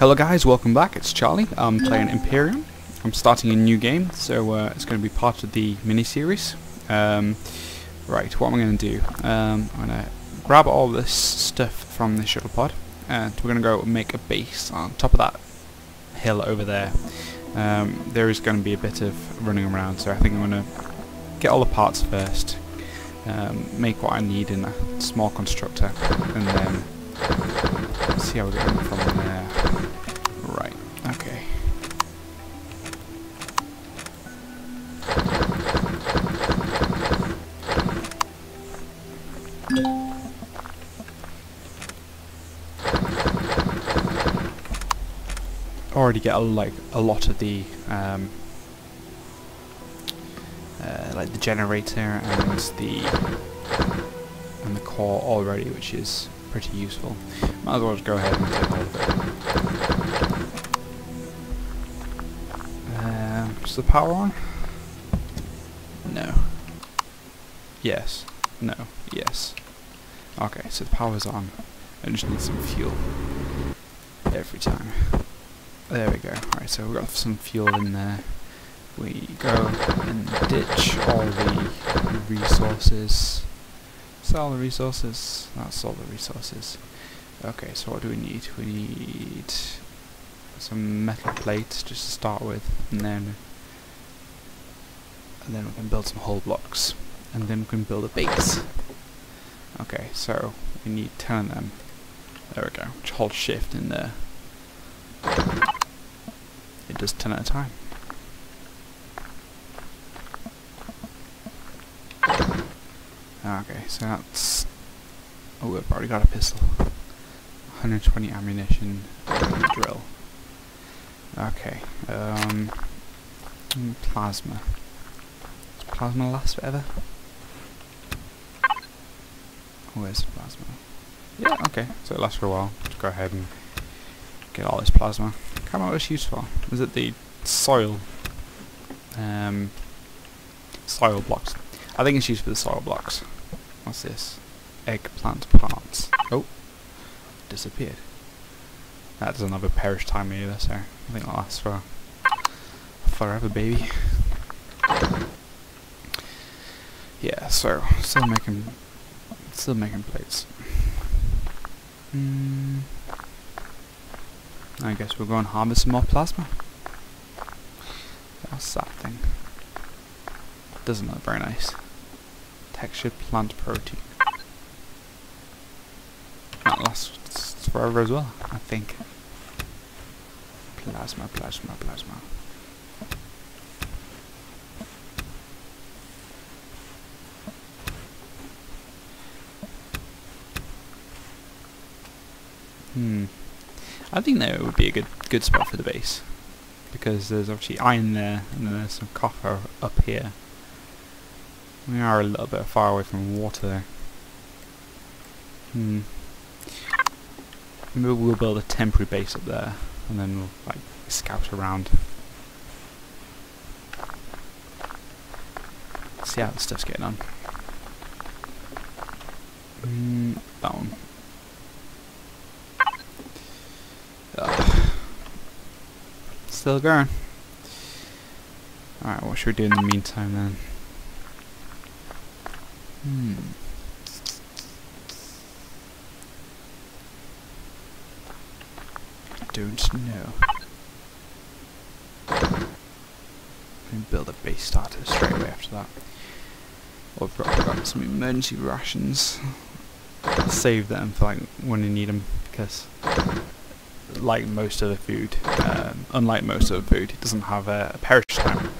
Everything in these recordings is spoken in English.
Hello guys, welcome back. It's Charlie. I'm playing Empyrion. I'm starting a new game, so uh, it's going to be part of the mini-series. Um, right, what am I going to do? Um, I'm going to grab all this stuff from the shuttle pod, and we're going to go make a base on top of that hill over there. Um, there is going to be a bit of running around, so I think I'm going to get all the parts first, um, make what I need in a small constructor, and then see how we get from there. Right, okay. Already get a, like a lot of the um, uh, like the generator and the and the core already, which is pretty useful. Might as well just go ahead and take all of it. Um, the power on? No. Yes. No. Yes. Okay, so the power's on. I just need some fuel. Every time. There we go. Alright, so we've got some fuel in there. We go and ditch all the resources. Is that all the resources? That's all the resources. Okay, so what do we need? We need some metal plates just to start with, and then and then we can build some hull blocks, and then we can build a base. Okay, so we need ten of them. There we go. Just hold shift in there. It does ten at a time. Okay, so that's... Oh, we've already got a pistol. 120 ammunition, drill. Okay, um... Plasma. Does plasma last forever? Where's plasma? Yeah, okay, so it lasts for a while. Let's go ahead and get all this plasma. Can't remember what it's used. Is it the soil? Um, soil blocks. I think it's used for the soil blocks. What's this? Eggplant parts. Oh, disappeared. That doesn't have a perish time either, so I think that lasts for forever, baby. Yeah, so still making, still making plates. Hmm. I guess we'll go and harvest some more plasma. What's that thing? Doesn't look very nice textured plant protein. That lasts forever as well, I think. Plasma, plasma, plasma. Hmm. I think that would be a good good spot for the base. Because there's obviously iron there, and then there's some copper up here. We are a little bit far away from water there. Hmm. Maybe we'll build a temporary base up there, and then we'll like scout around. See how the stuff's getting on. Mm, that one. Ugh. Still going. Alright, what should we do in the meantime then? Hmm. Don't know. And build a base starter straight away after that. I've got, got some emergency rations. Save them for like when you need them because like most of the food, um, unlike most of the food, it doesn't have a, a perish time.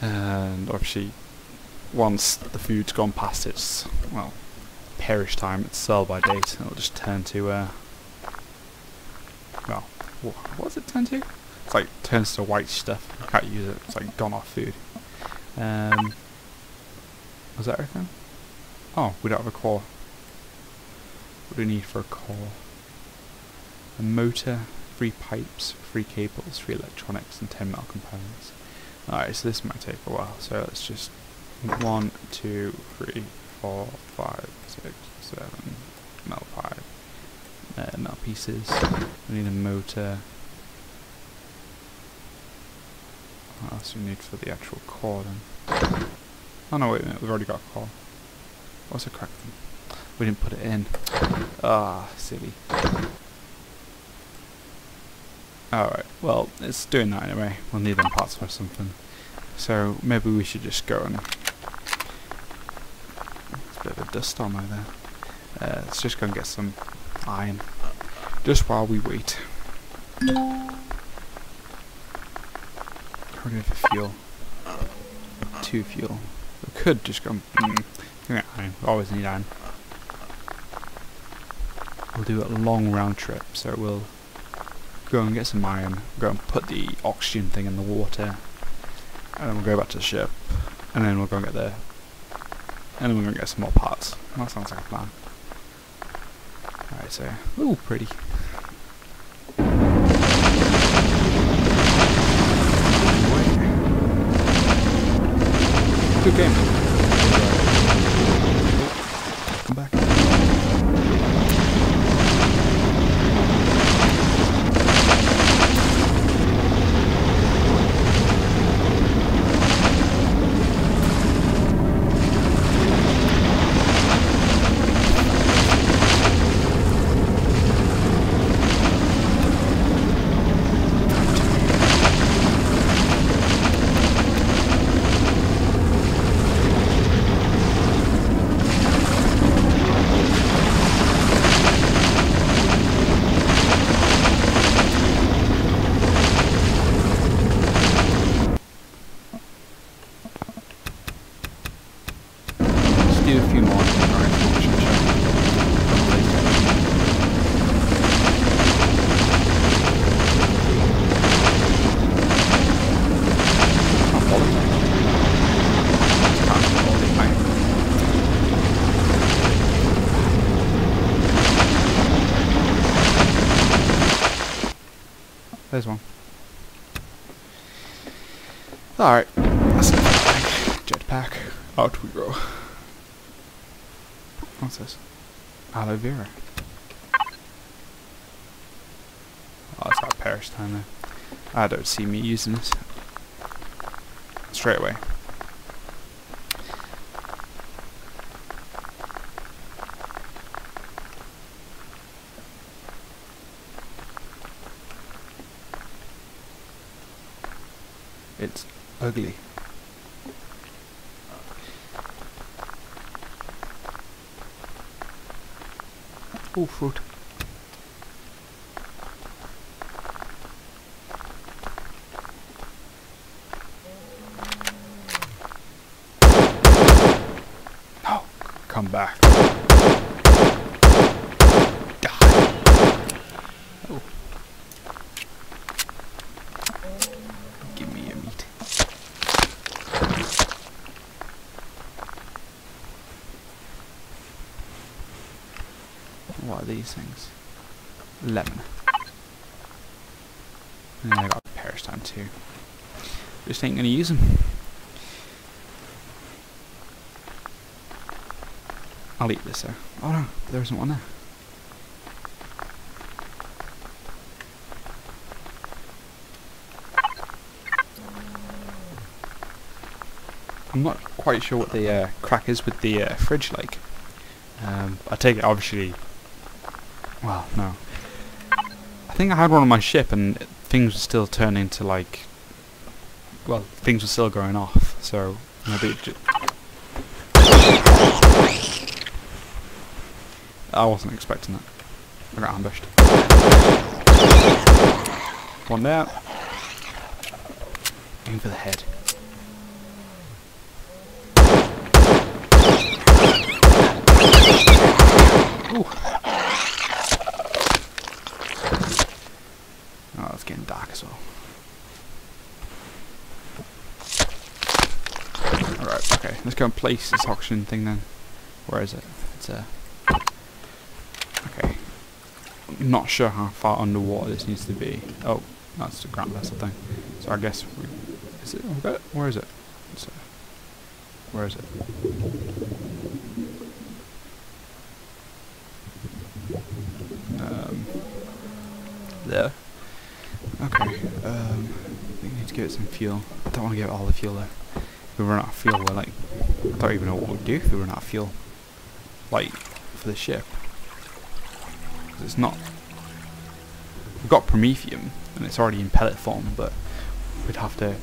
And obviously once the food's gone past its, well, perish time, it's sell by date. It'll just turn to, uh, well, wh what does it turn to? It's like, turns to white stuff. I can't use it. It's like gone off food. Um, was that everything? Oh, we don't have a core. What do we need for a core? A motor, three pipes, three cables, three electronics, and ten metal components. Alright, so this might take a while. So let's just one, two, three, four, five, six, seven metal pipe, uh, metal pieces. We need a motor. What else do we need for the actual core then? Oh no, wait a minute, we've already got a core. What's a crack then? We didn't put it in. Ah, silly. Alright, well, it's doing that anyway. We'll need them parts for something. So, maybe we should just go and... There's a bit of a dust on there. Uh, let's just go and get some iron. Just while we wait. A fuel. Two fuel. We could just go... Mm, iron. Always need iron. We'll do a long round trip, so we'll go and get some iron, go and put the oxygen thing in the water, and then we'll go back to the ship, and then we'll go and get the, and then we're going to get some more parts. That sounds like a plan. Alright, so, ooh, pretty. Good game. There's one. Alright. That's Jetpack. Out we go. What's this? Aloe vera. Oh, it's got perish time there. I don't see me using this. Straight away. It's ugly. Oh, fruit. No, come back. What are these things? Lemon. And I got perish time too. Just ain't gonna use them. I'll eat this though. Oh no, there isn't one there. I'm not quite sure what the uh, crack is with the uh, fridge like. Um, I take it obviously well, no. I think I had one on my ship and things were still turning to like... Well, things were still going off, so maybe I wasn't expecting that. I got ambushed. One there. Aim for the head. as well. Alright, okay. Let's go and place this auction thing then. Where is it? It's a... Uh, okay. I'm not sure how far underwater this needs to be. Oh, that's the ground vessel thing. So I guess we... Is it? Where is it? So, where is it? Okay. Um, we need to get some fuel. I don't want to get all the fuel though. If we run out of fuel, we're like, I don't even know what we'd do if we run out of fuel. Like, for the ship. 'Cause it's not. We've got promethium, and it's already in pellet form, but we'd have to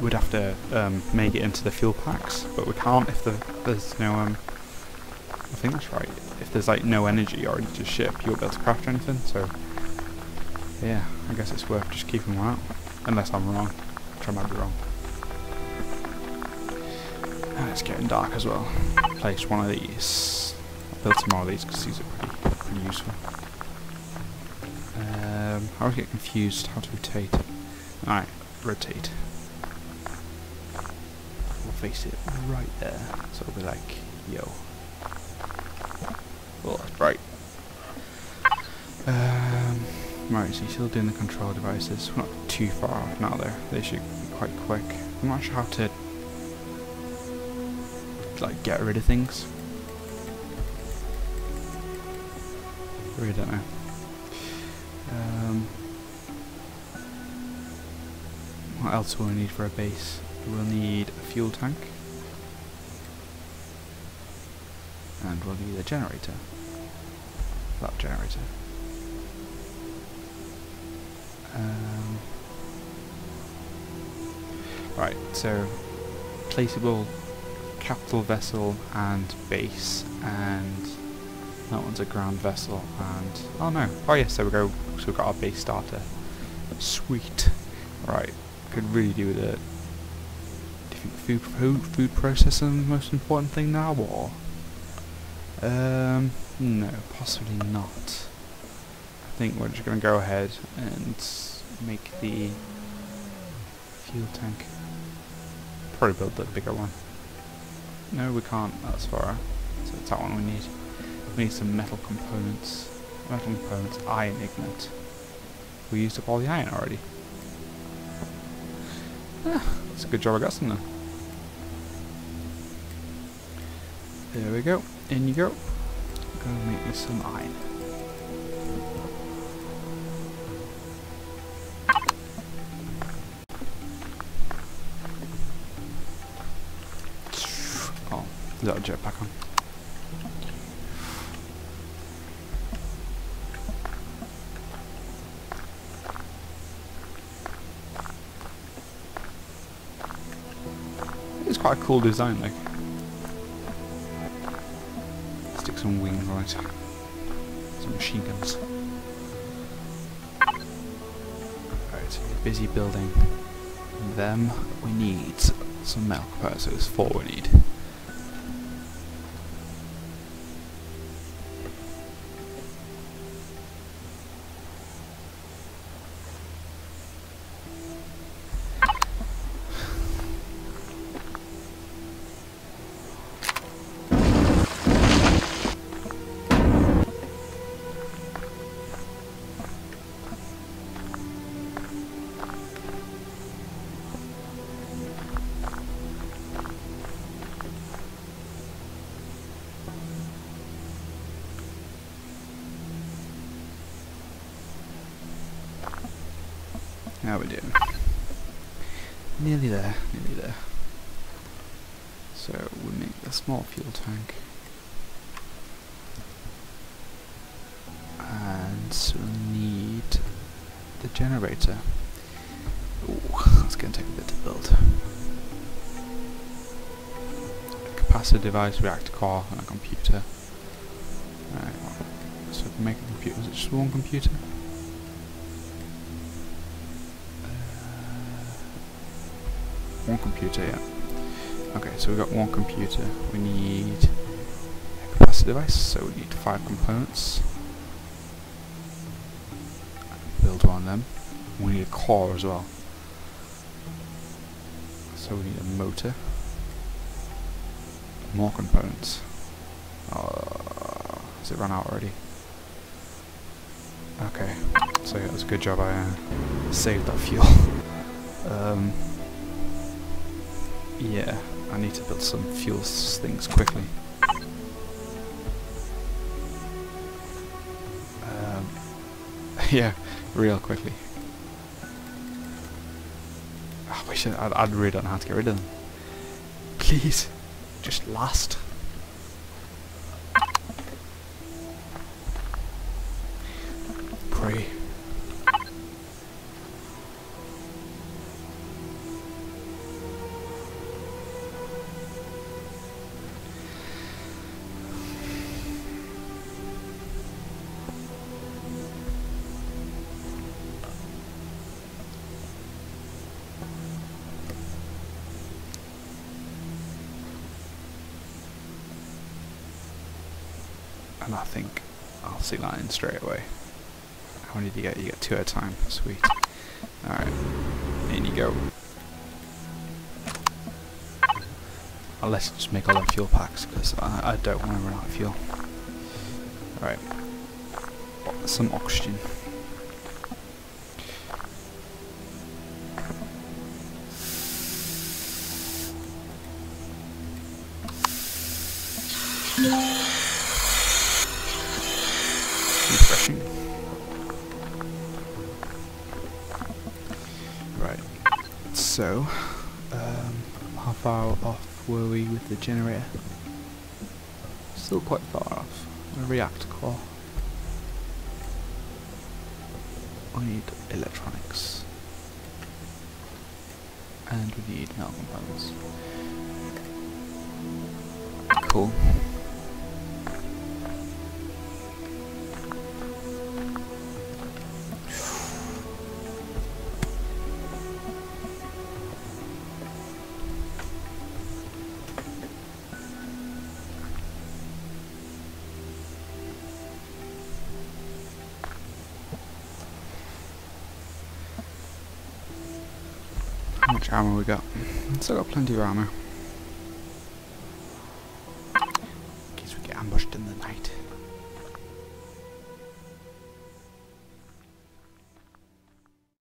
we'd have to um, make it into the fuel packs, but we can't if the, there's no um. I think that's right. If there's like no energy already to ship, you won't be able to craft anything. So yeah, I guess it's worth just keeping one out, unless I'm wrong, which I might be wrong. And it's getting dark as well. Place one of these. I built some more of these because these are pretty pretty useful. Um, I get confused how to rotate. Alright, rotate We'll face it right there. So it'll be like, yo. Well, that's bright. Um, so you're still doing the control devices. We're not too far off now though. They should be quite quick. I'm not sure how to like get rid of things. Really don't know. Um, what else will we need for a base? We'll need a fuel tank. And we'll need a generator. That generator. Um, right, so placeable capital vessel and base and that one's a ground vessel and oh no oh yes there we go so we've got our base starter sweet right could really do with it food, food, food processing the most important thing now, or? Um, no, possibly not. I think we're just going to go ahead and make the fuel tank. Probably build the bigger one. No, we can't. That's far. So it's that one we need. We need some metal components. Metal components, iron ignite. We used up all the iron already. Ah, that's a good job I got some then. There we go. In you go. Gonna make me some iron. That a jetpack on? It's quite a cool design, like. Stick some wings right. Some machine guns. Alright, so busy building them. We need some metal compressors. Four we need. How we doing? Nearly there, nearly there. So we make a small fuel tank. And we'll need the generator. Ooh, that's going to take a bit to build. A capacitor device, reactor core, and a computer. Right, so we make a computer, is it just one computer? One computer, yeah. Okay, so we've got one computer. We need a capacitor device, so we need five components. Build one of them. We need a core as well. So we need a motor. more components. Uh, has it run out already? Okay, so yeah, was a good job I uh, saved that fuel. um, yeah, I need to build some fuel things quickly. Um, yeah, real quickly. I, should, I, I really don't know how to get rid of them. Please, just last. And I think I'll see that in straight away. How many do you get? You get two at a time. Sweet. Alright. In you go. Let just make all them fuel packs because I, I don't want to run out of fuel. Alright. Some oxygen. refreshing. Right, so, um, how far off were we with the generator? Still quite far off. A reactor core. We need electronics. And we need metal components. Cool. Much we got? Still got plenty of armor.